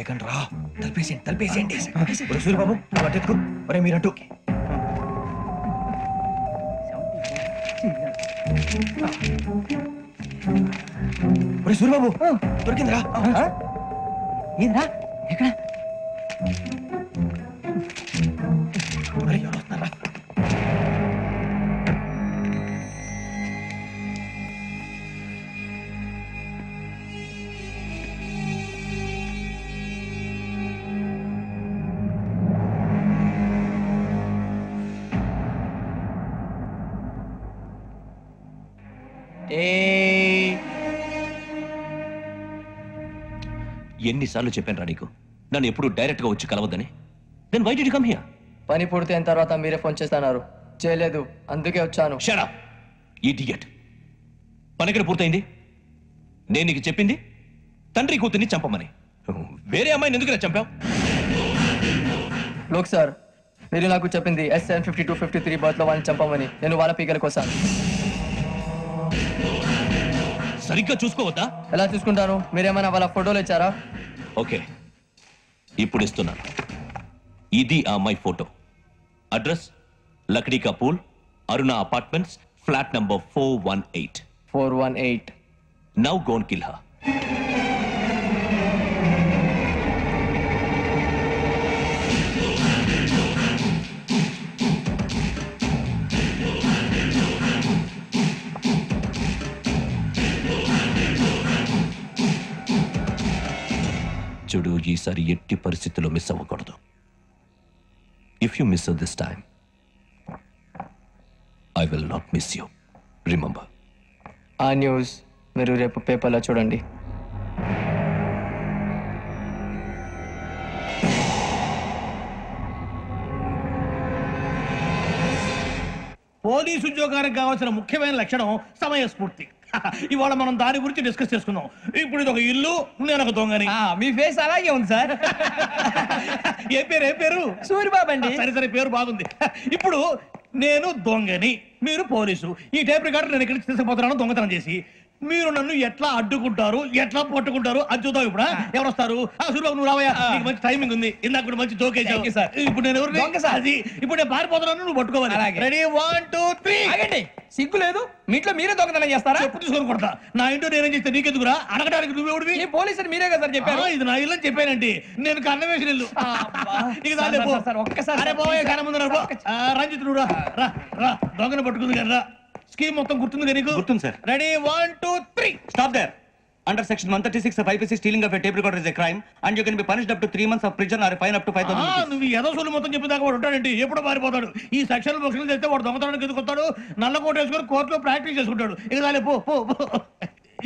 చేయకండి రా తలపేసేయండి. తలపేసేయండి సూర్యబాబు నువ్వు అటు ఎత్తుకో. ఒరే మీరు అటు ఒరే సూర్యబాబు దొరికిందిరా. ఏంద్రా ఎక్కడ? ఎన్నిసార్లు చెప్పాను రా నీకు? నన్ను ఎప్పుడు డైరెక్ట్గా వచ్చి కలవద్దని. నేను వై డి కమ్ హియర్ పని పూర్తయిన తర్వాత మీరే ఫోన్ చేస్తున్నారు. చేయలేదు. అందుకే వచ్చాను. షడా ఇడియట్ పని ఎక్కడ పూర్తయింది. నేను నీకు చెప్పింది తండ్రి కూతుర్ని చంపమని. వేరే అమ్మాయిని ఎందుకు చంపావు? లోక్ సార్ మీరు నాకు చెప్పింది S N fifty two fifty three బర్త్లో వాళ్ళని చంపమని. నేను వాళ్ళ పీకల కోసం సరిగ్గా చూసుకోవద్దా? ఎలా చూసుకుంటాను? మీరేమైనా వాళ్ళ ఫోటోలు ఇచ్చారా? ఓకే. ఇప్పుడు ఇస్తున్నాను ఇది ఆ అమ్మాయి photo. Address? Lakdikapul Aruna apartments flat number four one eight. Four one eight. Now gonna kill her చూడు ఈసారి ఎట్టి పరిస్థితుల్లో మిస్ అవ్వకూడదు. If you miss this time I will not miss you remember ఆ న్యూస్ మీరు రేపు పేపర్లో చూడండి. పోలీసు ఉద్యోగానికి కావాల్సిన ముఖ్యమైన లక్షణం సమయస్ఫూర్తి. ఇవాళ మనం దాని గురించి డిస్కస్ చేసుకుందాం. ఇప్పుడు ఇది ఒక ఇల్లు నేను ఒక దొంగని మీ ఫేస్ అలాగే ఉంది సార్. ఏ పేరు ఏ పేరు? సూర్యబాబు అండి. సరే సరే పేరు బాగుంది. ఇప్పుడు నేను దొంగని మీరు పోలీసు. ఈ టైప్ రికార్డు నేను ఇక్కడికి తీసుకుపోతున్నాను దొంగతనం చేసి. మీరు నన్ను ఎట్లా అడ్డుకుంటారు? ఎట్లా పట్టుకుంటారు? అది చూద్దాం ఇప్పుడు? ఎవరు వస్తారు నువ్వు రావయ్యా. నీకు మంచి టైమింగ్ ఉంది. ఇందాక కూడా మంచి జోక్ you, sir. ఇప్పుడు నేను ఎవరు. అది ఇప్పుడు నేను పారిపోతున్నాను నువ్వు పట్టుకోవాలి. రెడీ వన్ టూ త్రీ ఆగండి. సిగ్గు లేదు. మీ ఇంట్లో మీరే దొంగతనం చేస్తారా? చెప్పు తీసుకొని కొడతా. నా ఇంటో నేనేం చేస్తే నీకెందుకురా? అడగడానికి నువ్వెవడివి ఈ పోలీసులు మీరే కదా సార్ చెప్పారు. ఇది నా ఇల్లు చెప్పానండి. నేను కన్న వేసిన ఇల్లు. సార్, సార్, ఒక్కసారి సార్, రంజిత్ నువ్వు రా. రా రా. దొంగను పట్టుకుంది కదా రా. స్కీమ్ మొత్తం గుర్తుంది నీకు? గుర్తుంది, sir. Ready? One two three. there. Under section 136 of IPC, stealing of a tape recorder is a crime, and you can be punished up to three months of prison or a fine up to 5,000 rupees. నువ్వు ఏదో సొల్లు మొత్తం చెప్పేదాకా వాడు ఉంటాడండి. ఎప్పుడో పారిపోతాడు ఈ సెక్షన్ బుక్స్లు చేస్తే వాడు దొంగతనానికి ఎందుకు వస్తాడు నల్ల కోట వేసుకొని కోర్టులో ప్రాక్టీస్ చేసుకుంటాడు. ఇక చాలే పో పో.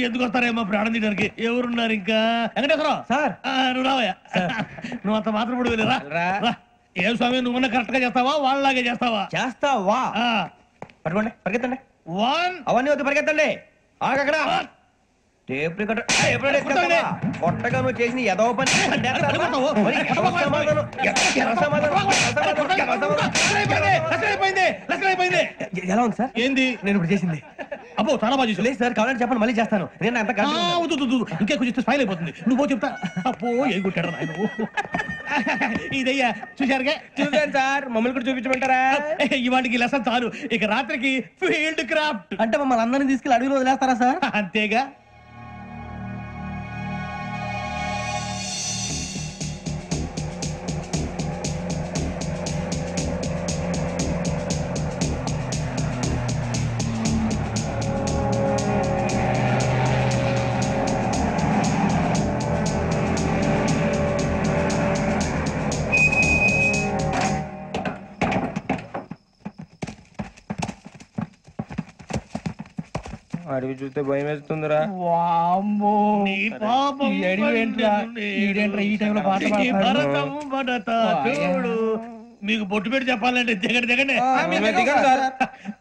ఎందుకు వస్తారేమో ప్రాణం తీయడానికి? ఎవరున్నారు ఇంకా? వెంకటేశ్వరరావు. సార్. నువ్వు రావయ్యా. నువ్వు అంత మాత్రం ఇప్పుడు వెళ్ళి రా. రా. రా. ఏం స్వామి నువ్వన్నా కరెక్ట్గా చేస్తావా? వాళ్ళలాగే చేస్తావా? చేస్తావా? ఆ, పట్టుకోండి పరిగెత్తండి. వన్. అవన్నీ వద్దు పరిగెత్తండి. ఆగక్కడ. Tape recorder? కొట్టగా నువ్వు చేసిన ఎదవ పని. ఎలా ఉంది సార్? ఏంది? నేను ఇప్పుడు చేసింది. అబ్బో చాలా బాగా చేసావు. లేదు సార్ కావాలంటే చెప్పండి మళ్ళీ చేస్తాను. నేను అంత. ఇంకే కొంచెం స్మైల్ అయిపోతుంది. నువ్వు చెప్తా. అప్పో ఏ కొట్టాడు నాయన ఇదయ్యా చూశారుగా? చూసాను సార్. మమ్మల్ని కూడా చూపించమంటారా? ఇవాటికి లెసన్ చాలు. ఇక రాత్రికి ఫీల్డ్ క్రాఫ్ట్. అంటే మమ్మల్ని అందరినీ తీసుకెళ్ళి అడవిలో వదిలేస్తారా సార్? అంతేగా? అడవి చూస్తే భయం వేస్తుందిరా. నీ పాపం ఈ అడవి ఏంట్రా? ఈడేంట్రా ఈ టైంలో పాట ఈ పాడుతున్నాడు? భరతం భరత చూడు మీకు బొట్టు పెట్టి చెప్పాలంటే దిగండి దిగండి.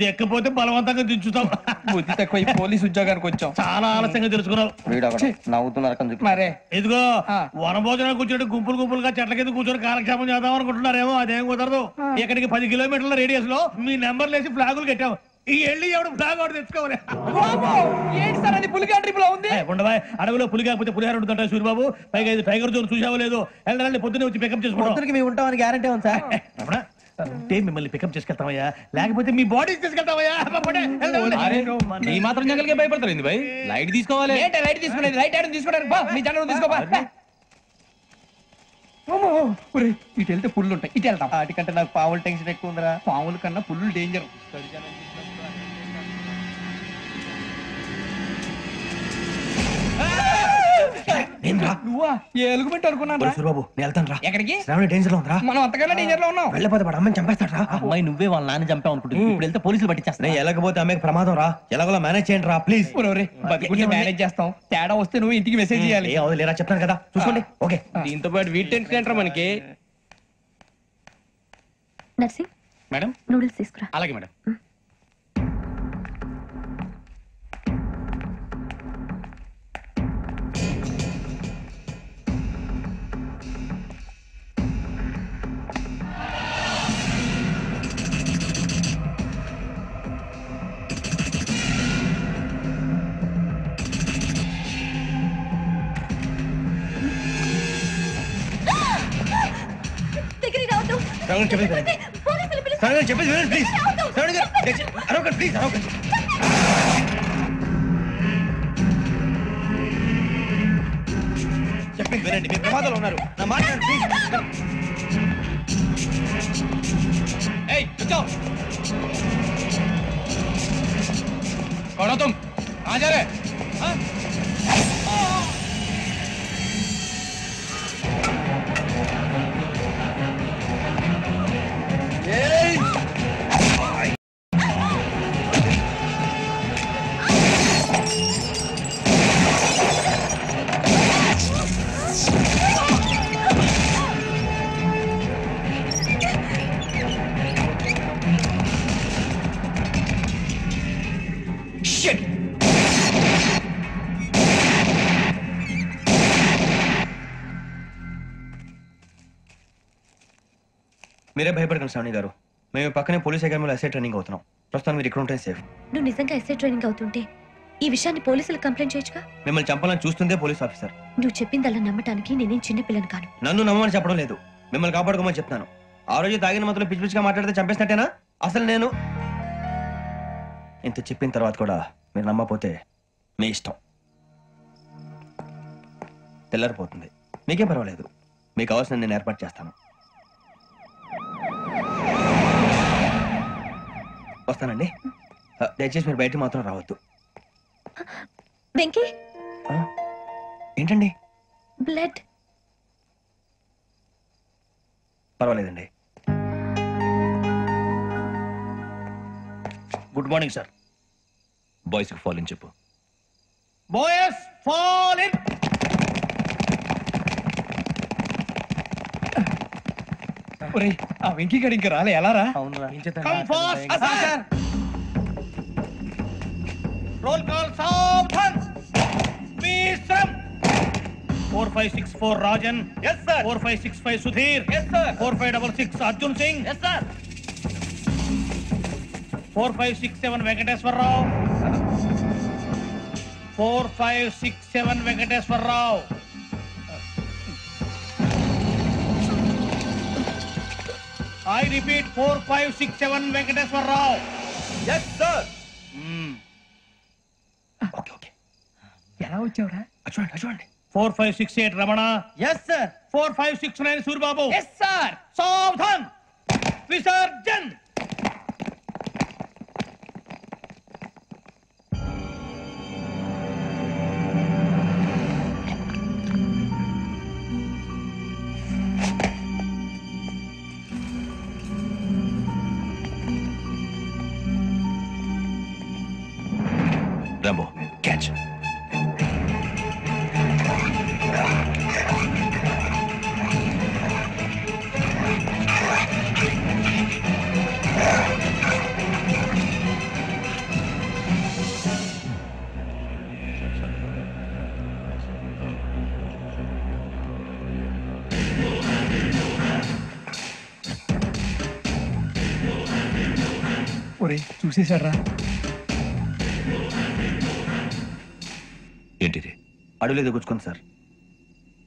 దిక్కపోతే బలవంతంగా దించుతాం. బుద్ధి తక్కువ ఈ పోలీస్ ఉద్యోగానికి వచ్చాం. చాలా ఆలస్యంగా తెలుసుకున్నావు నవ్వుతున్నారు మరే. ఇదిగో ఆ. వనభోజనానికి కూర్చొని గుంపులు గుంపులుగా చెట్ల కింద కూర్చొని కాలక్షేపం చేద్దాం అనుకుంటున్నారేమో అదేం కుదరదు. ఇక్కడికి పది కిలోమీటర్ల రేడియస్లో మీ నెంబర్ లేసి ఫ్లాగులు కట్టాం. ఈ ఎల్లి ఎవడు ఫ్లాగ్ ఒకటి తెచ్చుకోవాలి? ఏంటి సార్ అది పులిగా ట్రిప్లో ఉంది ఉండవా? అడవిలో పులి కాకపోతే పులిహార ఉంటుంటా సూర్యబాబు పైగా ఇది టైగర్ జోన్ చూసావో లేదో? వెళ్ళాలి పొద్దున్నే వచ్చి పికప్ చేసుకుంటాం. మేము ఉంటామని గ్యారంటీ ఉంది సార్. ఉంటే మిమ్మల్ని పికప్ చేసుకెళ్తామయ్యా. లేకపోతే మీ బాడీ తీసుకెళ్తామయ్యా. ఈ మాత్రం జంగల్కే భయపడతారు ఏంది భయ్ లైట్ తీసుకోవాలి. ఏంటి లైట్ తీసుకునేది? లైట్ ఆడని తీసుకోవడానికి బా మీ జనం తీసుకోబా ఇటు వెళ్తే పుల్లు ఉంటాయి ఇటు వెళ్తాం వాటికంటే నాకు పావులు టెన్షన్ ఎక్కువ ఉందిరా. పాముల కన్నా పుల్లు డేంజర్ నువ్వా? ఏ ఎలుగుబెట్టి అనుకున్నాను నేను వెళ్తాను రా. ఎక్కడికి? శ్రావణి డేంజర్లో ఉందిరా. మనం అంతకన్నా డేంజర్లో ఉన్నాం. వెళ్ళపోతే వాడు అమ్మని చంపేస్తాడు రా. అమ్మాయి నువ్వే వాళ్ళ నాన్న చంపావు అనుకుంటుంది. ఇప్పుడు వెళ్తే పోలీసులు పట్టించేస్తా నేను ఎలాగపోతే అమ్మకి ప్రమాదం రా. ఎలాగోలా మేనేజ్ చేయండి రా ప్లీజ్ బతికుంటే మేనేజ్ చేస్తాం. తేడా వస్తే నువ్వు ఇంటికి మెసేజ్ చేయాలి. ఏ అవదు లేరా చెప్తాను కదా. చూసుకోండి. ఓకే. దీంతో పాటు వీటి టెన్షన్ ఏంట్రా మనకి? నర్సింగ్? మేడం? నూడిల్స్ తీసుకురా. అలాగే మేడం. రావద్దు శ్రావణి చెప్పేది వినండి. పోలీసులు పిలుస్తారు. శ్రావణి చెప్పేది వినండి ప్లీజ్ శ్రావణి గారు దయచేసి అరవకండి ప్లీజ్ అరవకండి చెప్పింది వినండి మీరు ప్రమాదాలు ఉన్నారు నా మాట ప్లీజ్ ఏయ్ కూర్చో कौन हो तुम कहाँ जा रहे हाँ? మీరే భయపడకండి శ్రావణి గారు. మేము పక్కనే పోలీస్ అకాడమీలో ఎస్ఐ ట్రైనింగ్ అవుతున్నాం. ప్రస్తుతం మీరు ఇక్కడ ఉంటే సేఫ్ నువ్వు నిజంగా ఎస్ఐ ట్రైనింగ్ అవుతుంటే ఈ విషయాన్ని పోలీసులకు కంప్లైంట్ చేయొచ్చుగా? మిమ్మల్ని చంపాలని చూస్తుందే పోలీస్ ఆఫీసర్. నువ్వు చెప్పిందల్లా నమ్మటానికి నేనేం చిన్నపిల్లని కాను. నన్ను నమ్మమని చెప్పడం లేదు. మిమ్మల్ని కాపాడుకోమని చెప్తాను ఆ రోజు తాగిన మతలో పిచ్చి పిచ్చిగా మాట్లాడితే చంపేసినట్టేనా? అసలు నేను ఇంత చెప్పిన తర్వాత కూడా మీరు నమ్మపోతే మీ ఇష్టం. తెల్లారిపోతుంది. మీకేం పర్వాలేదు. మీకు కావాల్సిన నేను ఏర్పాటు చేస్తాను. వస్తానండి. దయచేసి మీరు బయట మాత్రం రావద్దు. వెంకీ? ఏంటండి? బ్లడ్. పర్వాలేదండి. Good morning sir. బాయ్స్కి ఫాలో చెప్పు. బాయస్ ఫాల్ ఇన్ ఒరేయ్, ఆ వెంకీ గడి ఇంకా రాలే ఎలా రా? Come fast sir roll call సావధాన్ విశ్రమ్ four five six four Rajan yes sir four five six five Sudheer yes sir four five double six Arjun Singh yes sir four five six seven Venkateswararao four five six seven Venkateswararao I repeat four five six seven Venkateswararao yes sir Hmm. Okay okay ఎలా వచ్చావురా? చూడండి చూడండి four five six eight Ramana. Yes sir four five six nine Suryababu. Yes sir సావధాన్. విసర్జన్. ఒరే చూసేశాడ్రా ఏంటిది? అడవిలో గుచ్చుకుంది sir.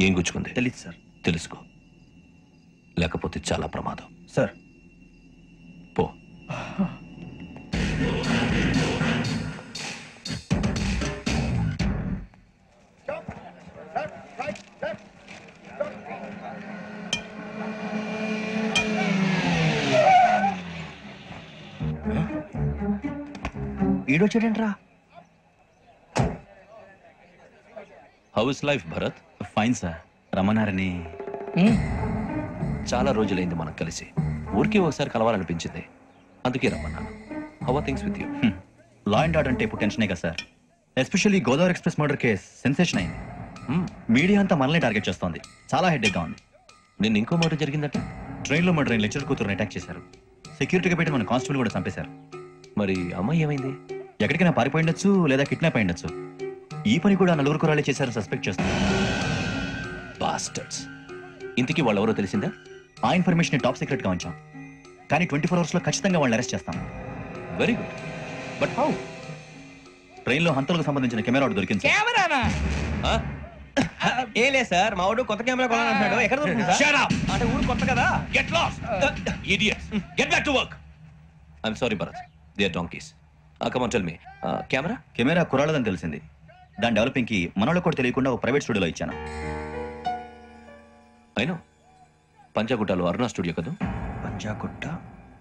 ఏం గుచ్చుకుంది? తెలీదు సార్. తెలుసుకో. లేకపోతే చాలా ప్రమాదం. సార్. పో. ఈడొచ్చాడేంట్రా how is life Bharat fine sir రమ్మన్నారని చాలా రోజులైంది మనం కలిసి. ఊరికే ఒకసారి కలవాలనిపించింది. అందుకే రమ్మన్నాను how things with you law and order అంటే ఇప్పుడు టెన్షనే కదా sir especially Godavari express murder case sensation అయింది. మీడియా అంతా మనల్ని టార్గెట్ చేస్తోంది. చాలా హెడ్ఏక్గా ఉంది. నిన్న ఇంకో మాట జరిగిందట? ట్రైన్లో మా ట్రైన్ లెక్చర్ కూతురుని అటాక్ చేశారు. సెక్యూరిటీగా పెట్టి మన కానిస్టేబుల్ కూడా చంపేశారు. మరి అమ్మాయి ఏమైంది? ఎక్కడికైనా పారిపోయి ఉండొచ్చు లేదా కిడ్నాప్ అయి ఉండొచ్చు. ఈ పని కూడా నలుగురు కురాలే చేశారని సస్పెక్ట్ చేస్తున్నారు బాస్టర్స్ ఇంతకీ వాళ్ళెవరో తెలిసిందా? ఆ ఇన్ఫర్మేషన్ టాప్ సీక్రెట్గా ఉంచాం. కానీ ట్వంటీ ఫోర్ అవర్స్లో ఖచ్చితంగా వాళ్ళని అరెస్ట్ చేస్తాం. వెరీ గుడ్ బట్ హౌ ట్రైన్లో హంతలకు సంబంధించిన కెమెరా దొరికింది. కెమెరానా? ఏం లేదు సార్ మా వాడు కొత్త కెమెరా కొనాలంటున్నాడు ఎక్కడ దొరుకుతుంది? Shut up! అంటే ఊరు కొత్త కదా? Get lost idiots get back to work I'm sorry Bharat they are donkeys come on tell me camera camera కురాలదని తెలిసింది. దాని డెవలపింగ్కి మనలో కూడా తెలియకుండా ఒక ప్రైవేట్ స్టూడియోలో ఇచ్చాను. అయినో పంచగుట్టలో అరుణ స్టూడియో కదా? పంజాగుట్ట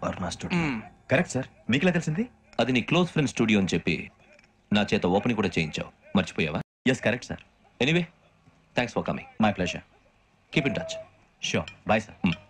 వర్ణ స్టూడియో. కరెక్ట్ సార్ మీకు ఎలా తెలిసింది? అది నీ క్లోజ్ ఫ్రెండ్ స్టూడియో అని చెప్పి నా చేత ఓపెనింగ్ కూడా చేయించావు. మర్చిపోయావా? Yes correct sir anyway thanks for coming my pleasure keep in touch sure bye sir